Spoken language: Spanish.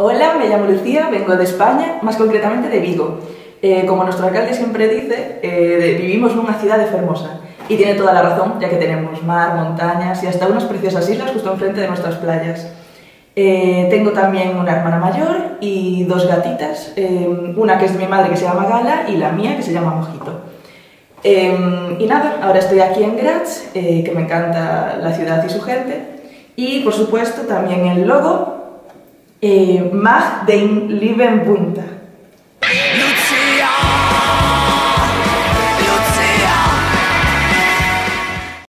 Hola, me llamo Lucía, vengo de España, más concretamente de Vigo. Eh, como nuestro alcalde siempre dice, eh, vivimos en una ciudad fermosa. Y tiene toda la razón, ya que tenemos mar, montañas y hasta unas preciosas islas justo enfrente de nuestras playas. Eh, tengo también una hermana mayor y dos gatitas, una que es de mi madre que se llama Gala y la mía que se llama Mojito. Y nada, ahora estoy aquí en Graz, que me encanta la ciudad y su gente. Y por supuesto también el logo, eh, Mag den.